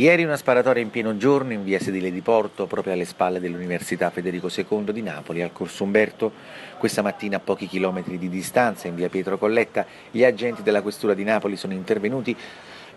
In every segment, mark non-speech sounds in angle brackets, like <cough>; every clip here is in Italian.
Ieri una sparatoria in pieno giorno in via Sedile di Porto, proprio alle spalle dell'Università Federico II di Napoli, al Corso Umberto. Questa mattina a pochi chilometri di distanza, in via Pietro Colletta, gli agenti della Questura di Napoli sono intervenuti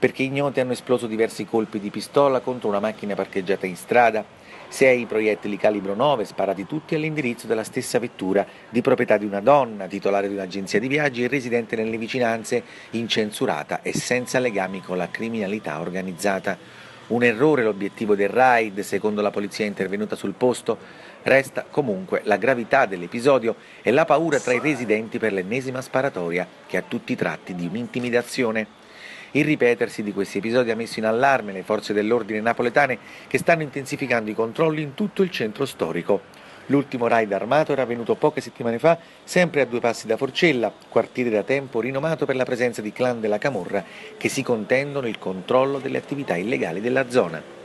perché ignoti hanno esploso diversi colpi di pistola contro una macchina parcheggiata in strada. Sei proiettili calibro 9 sparati tutti all'indirizzo della stessa vettura di proprietà di una donna, titolare di un'agenzia di viaggi e residente nelle vicinanze, incensurata e senza legami con la criminalità organizzata. Un errore l'obiettivo del raid, secondo la polizia intervenuta sul posto. Resta comunque la gravità dell'episodio e la paura tra i residenti per l'ennesima sparatoria che a tutti i tratti di un'intimidazione. Il ripetersi di questi episodi ha messo in allarme le forze dell'ordine napoletane che stanno intensificando i controlli in tutto il centro storico. L'ultimo raid armato era avvenuto poche settimane fa, sempre a due passi da Forcella, quartiere da tempo rinomato per la presenza di clan della Camorra che si contendono il controllo delle attività illegali della zona.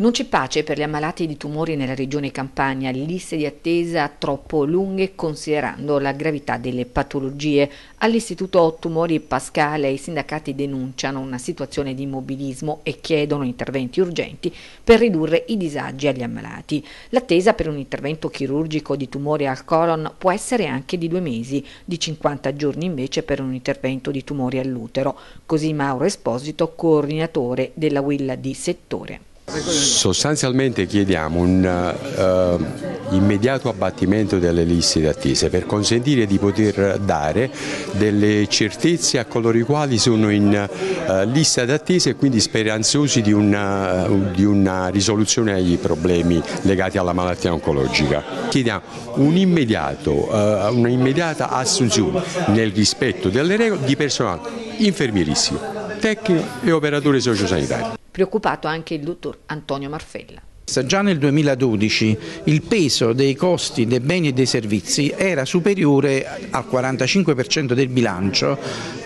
Non c'è pace per gli ammalati di tumori nella regione Campania, liste di attesa troppo lunghe considerando la gravità delle patologie. All'Istituto Tumori Pascale i sindacati denunciano una situazione di immobilismo e chiedono interventi urgenti per ridurre i disagi agli ammalati. L'attesa per un intervento chirurgico di tumore al colon può essere anche di due mesi, di 50 giorni invece per un intervento di tumori all'utero. Così Mauro Esposito, coordinatore della Willa di settore. Sostanzialmente chiediamo un uh, immediato abbattimento delle liste d'attesa per consentire di poter dare delle certezze a coloro i quali sono in uh, lista d'attesa e quindi speranzosi di una, uh, di una, risoluzione ai problemi legati alla malattia oncologica. Chiediamo un'immediata assunzione nel rispetto delle regole di personale infermierissimo, tecnico e operatore sociosanitario. Preoccupato anche il dottor Antonio Marfella. Già nel 2012 il peso dei costi dei beni e dei servizi era superiore al 45% del bilancio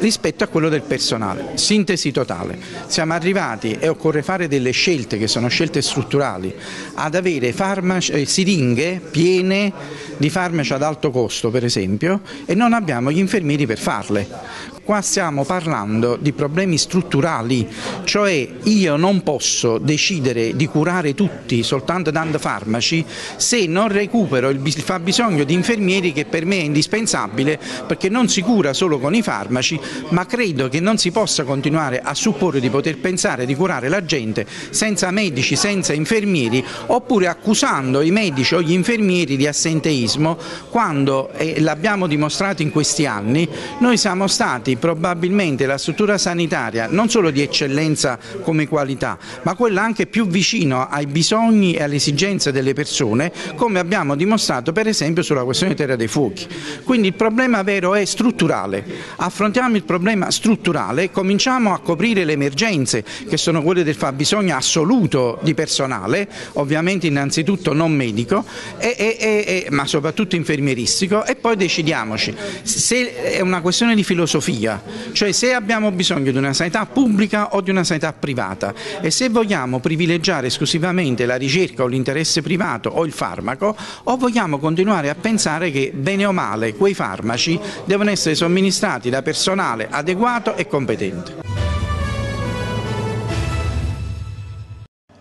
rispetto a quello del personale. Sintesi totale. Siamo arrivati, e occorre fare delle scelte che sono scelte strutturali, ad avere eh, siringhe piene di farmaci ad alto costo per esempio e non abbiamo gli infermieri per farle. Qua stiamo parlando di problemi strutturali, cioè io non posso decidere di curare tutti soltanto dando farmaci se non recupero il fabbisogno di infermieri che per me è indispensabile perché non si cura solo con i farmaci, ma credo che non si possa continuare a supporre di poter pensare di curare la gente senza medici, senza infermieri, oppure accusando i medici o gli infermieri di assenteismo quando, e l'abbiamo dimostrato in questi anni, noi siamo stati probabilmente la struttura sanitaria non solo di eccellenza come qualità, ma quella anche più vicino ai bisogni e alle esigenze delle persone, come abbiamo dimostrato per esempio sulla questione Terra dei Fuochi. Quindi il problema vero è strutturale. Affrontiamo il problema strutturale, cominciamo a coprire le emergenze che sono quelle del fabbisogno assoluto di personale, ovviamente innanzitutto non medico, e, e, e, ma soprattutto infermieristico e poi decidiamoci. Se è una questione di filosofia, sia, cioè se abbiamo bisogno di una sanità pubblica o di una sanità privata e se vogliamo privilegiare esclusivamente la ricerca o l'interesse privato o il farmaco o vogliamo continuare a pensare che bene o male quei farmaci devono essere somministrati da personale adeguato e competente.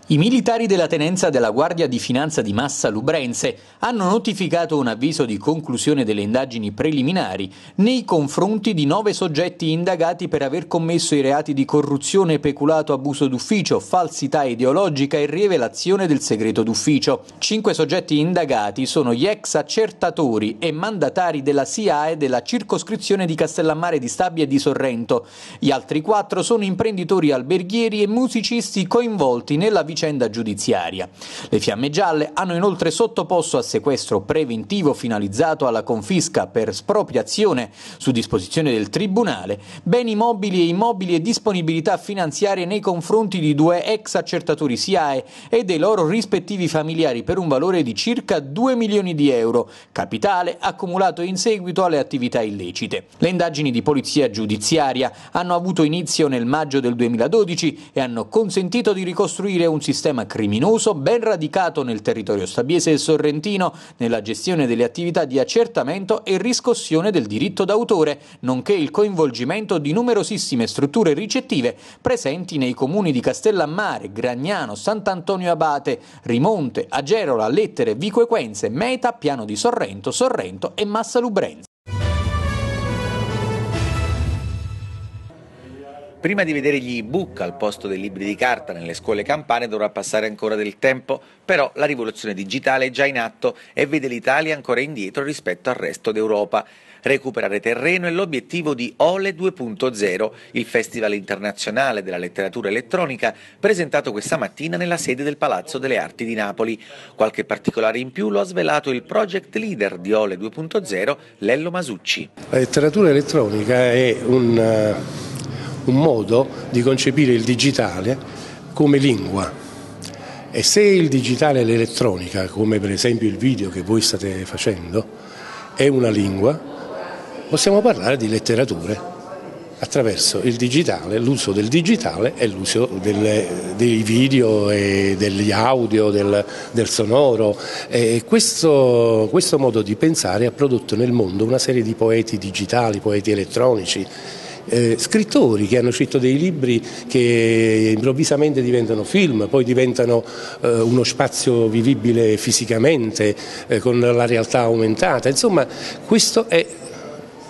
I militari della tenenza della Guardia di Finanza di Massa Lubrense hanno notificato un avviso di conclusione delle indagini preliminari nei confronti di nove soggetti indagati per aver commesso i reati di corruzione, peculato, abuso d'ufficio, falsità ideologica e rivelazione del segreto d'ufficio. Cinque soggetti indagati sono gli ex accertatori e mandatari della SIAE della circoscrizione di Castellammare di Stabia e di Sorrento. Gli altri quattro sono imprenditori alberghieri e musicisti coinvolti nella vicenda vicenda giudiziaria. Le Fiamme Gialle hanno inoltre sottoposto a sequestro preventivo finalizzato alla confisca per spropriazione su disposizione del Tribunale beni mobili e immobili e disponibilità finanziarie nei confronti di due ex accertatori SIAE e dei loro rispettivi familiari per un valore di circa 2 milioni di euro, capitale accumulato in seguito alle attività illecite. Le indagini di polizia giudiziaria hanno avuto inizio nel maggio del 2012 e hanno consentito di ricostruire un sistema criminoso ben radicato nel territorio stabiese e sorrentino nella gestione delle attività di accertamento e riscossione del diritto d'autore, nonché il coinvolgimento di numerosissime strutture ricettive presenti nei comuni di Castellammare, Gragnano, Sant'Antonio Abate, Rimonte, Agerola, Lettere, Vico Equense, Meta, Piano di Sorrento, Sorrento e Massa Lubrenza. Prima di vedere gli ebook al posto dei libri di carta nelle scuole campane dovrà passare ancora del tempo, però la rivoluzione digitale è già in atto e vede l'Italia ancora indietro rispetto al resto d'Europa. Recuperare terreno è l'obiettivo di Ole 2.0, il Festival internazionale della letteratura elettronica presentato questa mattina nella sede del Palazzo delle Arti di Napoli. Qualche particolare in più lo ha svelato il project leader di Ole 2.0, Lello Masucci. La letteratura elettronica è un un modo di concepire il digitale come lingua. E se il digitale e l'elettronica, come per esempio il video che voi state facendo, è una lingua, possiamo parlare di letterature attraverso il digitale, l'uso del digitale e l'uso dei video e degli audio, del, del sonoro. Questo, questo modo di pensare ha prodotto nel mondo una serie di poeti digitali, poeti elettronici, eh, scrittori che hanno scritto dei libri che improvvisamente diventano film, poi diventano eh, uno spazio vivibile fisicamente, eh, con la realtà aumentata. Insomma, questo è,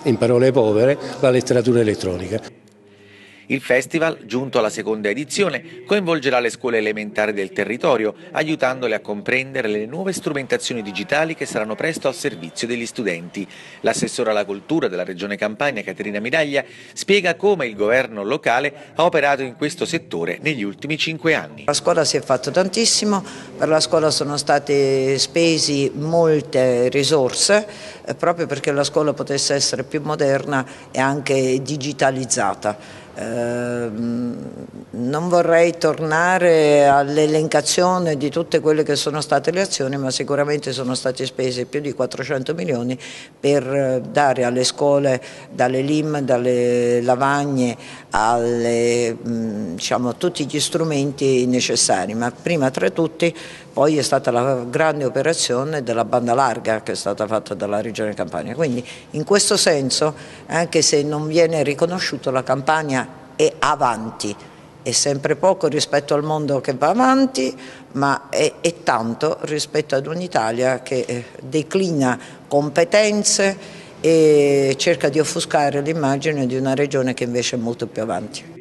in parole povere, la letteratura elettronica. Il festival, giunto alla seconda edizione, coinvolgerà le scuole elementari del territorio, aiutandole a comprendere le nuove strumentazioni digitali che saranno presto al servizio degli studenti. L'assessora alla cultura della Regione Campania, Caterina Miraglia, spiega come il governo locale ha operato in questo settore negli ultimi cinque anni. La scuola si è fatto tantissimo, per la scuola sono state spesi molte risorse eh, proprio perché la scuola potesse essere più moderna e anche digitalizzata. Ehm, non vorrei tornare all'elencazione di tutte quelle che sono state le azioni, ma sicuramente sono stati spesi più di 400 milioni per dare alle scuole, dalle LIM, dalle lavagne, alle, diciamo, tutti gli strumenti necessari, ma prima tra tutti poi è stata la grande operazione della banda larga che è stata fatta dalla Regione Campania. Quindi in questo senso, anche se non viene riconosciuto, la Campania è avanti, è sempre poco rispetto al mondo che va avanti, ma è, è tanto rispetto ad un'Italia che eh, declina competenze e cerca di offuscare l'immagine di una regione che invece è molto più avanti.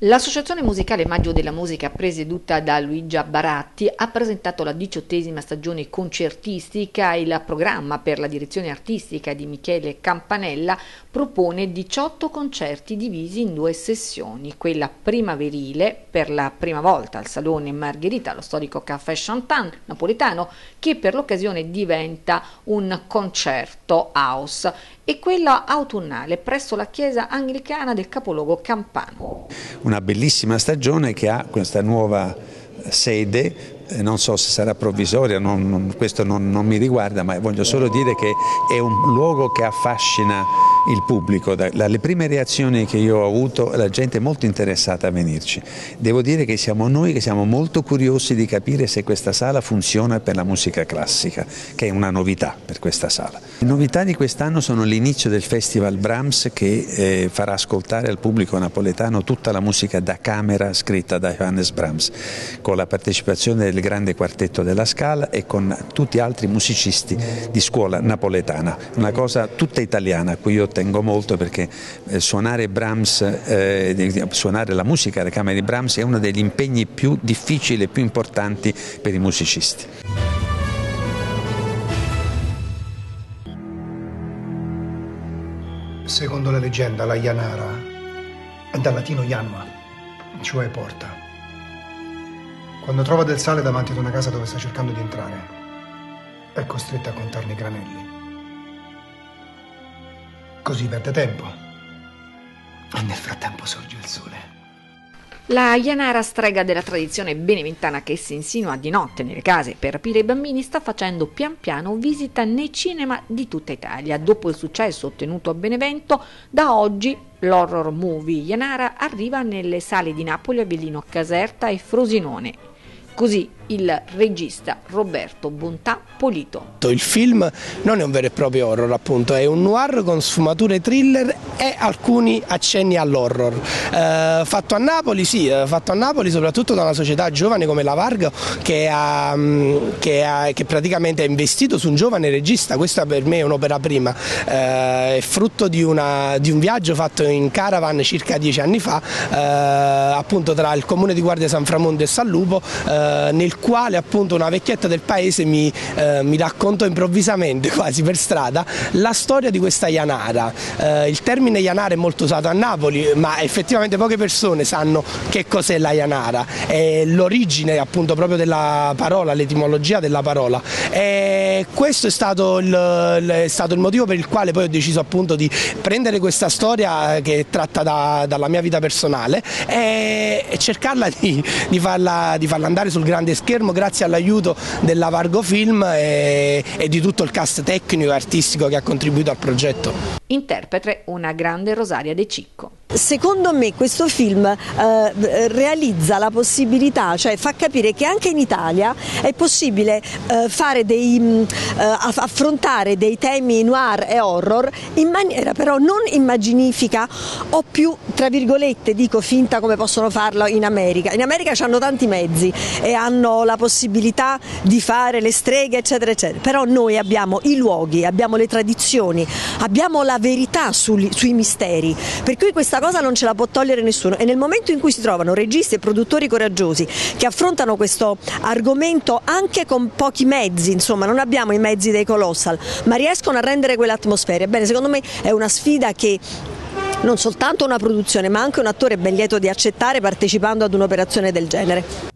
L'Associazione Musicale Maggio della Musica, presieduta da Luigia Baratti, ha presentato la diciottesima stagione concertistica. Il programma per la direzione artistica di Michele Campanella propone 18 concerti divisi in due sessioni. Quella primaverile, per la prima volta al Salone Margherita, lo storico Caffè Chantan napoletano, che per l'occasione diventa un concerto house e quella autunnale presso la chiesa anglicana del capoluogo campano. Una bellissima stagione che ha questa nuova sede eh, non so se sarà provvisoria, non, non, questo non, non, mi riguarda, ma voglio solo dire che è un luogo che affascina il pubblico. Dalle prime reazioni che io ho avuto la gente è molto interessata a venirci. Devo dire che siamo noi che siamo molto curiosi di capire se questa sala funziona per la musica classica, che è una novità per questa sala. Le novità di quest'anno sono l'inizio del Festival Brahms che eh, farà ascoltare al pubblico napoletano tutta la musica da camera scritta da Johannes Brahms, con la partecipazione del grande quartetto della Scala e con tutti gli altri musicisti di scuola napoletana, una cosa tutta italiana a cui io tengo molto perché eh, suonare Brahms, eh, suonare la musica alle camere di Brahms è uno degli impegni più difficili e più importanti per i musicisti. Secondo la leggenda, la Yanara è dal latino Yanma, cioè porta. Quando trova del sale davanti ad una casa dove sta cercando di entrare, è costretta a contarne i granelli. Così perde tempo. E nel frattempo sorge il sole. La Ianara, strega della tradizione beneventana che si insinua di notte nelle case per rapire i bambini, sta facendo pian piano visita nei cinema di tutta Italia. Dopo il successo ottenuto a Benevento, da oggi l'horror movie Ianara arriva nelle sale di Napoli, Avellino Caserta e Frosinone. Così il regista Roberto Bontà Polito. Il film non è un vero e proprio horror, appunto, è un noir con sfumature thriller e alcuni accenni all'horror. Eh, fatto a Napoli, sì, eh, fatto a Napoli soprattutto da una società giovane come la Vargo che, ha, mm, che, ha, che praticamente ha investito su un giovane regista, questa per me è un'opera prima, eh, è frutto di, una, di, un viaggio fatto in caravan circa dieci anni fa, eh, appunto tra il comune di Guardia San Framondo e San Lupo, eh, nel quale appunto una vecchietta del paese mi, eh, mi raccontò improvvisamente, <laughs> quasi per strada, la storia di questa Ianara. Il termine Ianara è molto usato a Napoli, ma effettivamente poche persone sanno che cos'è la Ianara, l'origine appunto proprio della parola, l'etimologia della parola. E questo è stato, il, è stato, il, motivo per il quale poi ho deciso appunto di prendere questa storia che è tratta da, dalla mia vita personale e, e cercarla di, di, farla, di farla andare sul grande schermo grazie all'aiuto della Vargo Film e, e di tutto il cast tecnico e artistico che ha contribuito al progetto. Interprete una grande Rosaria De Cicco. Secondo me questo film eh, realizza la possibilità, cioè fa capire che anche in Italia è possibile eh, dei, mh, mm, eh, affrontare dei temi noir e horror in maniera però non immaginifica o più, tra virgolette, dico finta come possono farlo in America. In America hanno tanti mezzi e hanno la possibilità di fare le streghe, eccetera, eccetera. Però noi abbiamo i luoghi, abbiamo le tradizioni, abbiamo la verità sui, sui misteri. Per cui questa cosa non ce la può togliere nessuno e nel momento in cui si trovano registi e produttori coraggiosi che affrontano questo argomento anche con pochi mezzi, insomma non abbiamo i mezzi dei colossal, ma riescono a rendere quell'atmosfera. Ebbene, secondo me è una sfida che non soltanto una produzione ma anche un attore ben lieto di accettare partecipando ad un'operazione del genere.